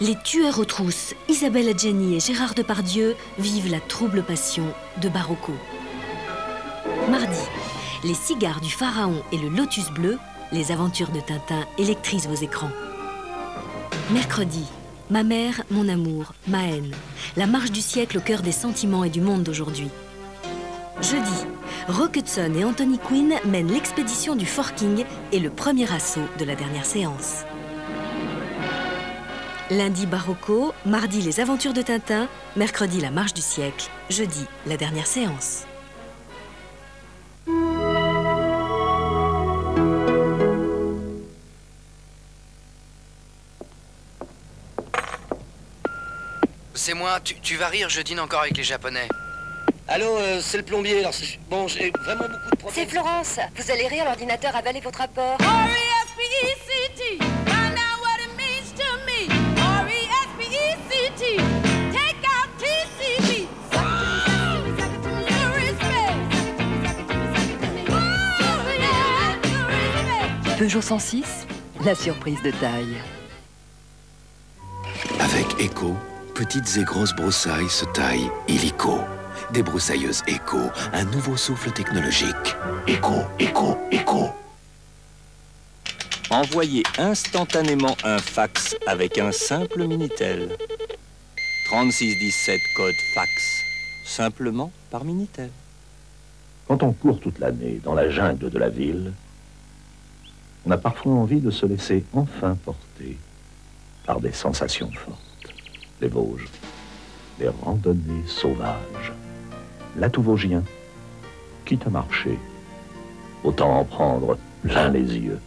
Les tueurs aux trousses, Isabelle Adjani et Gérard Depardieu vivent la trouble passion de Barocco. Mardi, les cigares du pharaon et le lotus bleu, les aventures de Tintin électrisent vos écrans. Mercredi, ma mère, mon amour, ma haine, la marche du siècle au cœur des sentiments et du monde d'aujourd'hui. Jeudi, Rock et Anthony Quinn mènent l'expédition du Forking et le premier assaut de la dernière séance. Lundi Barocco, mardi les aventures de Tintin, mercredi la marche du siècle, jeudi la dernière séance. C'est moi, tu, tu vas rire, je dîne encore avec les Japonais. Allô, euh, c'est le plombier. Alors, c'est- bon, j'ai vraiment beaucoup de problèmes. C'est Florence. Vous allez rire, l'ordinateur a avalé votre rapport. Peugeot 106, la surprise de taille. Avec Echo, petites et grosses broussailles se taillent illico. Des broussailleuses Echo, un nouveau souffle technologique. Echo, Echo, Echo. Envoyez instantanément un fax avec un simple Minitel. 3617 code fax. Simplement par Minitel. Quand on court toute l'année dans la jungle de la ville, on a parfois envie de se laisser enfin porter par des sensations fortes. Les Vosges, les randonnées sauvages, l'atout vosgien, quitte à marcher, autant en prendre plein les yeux.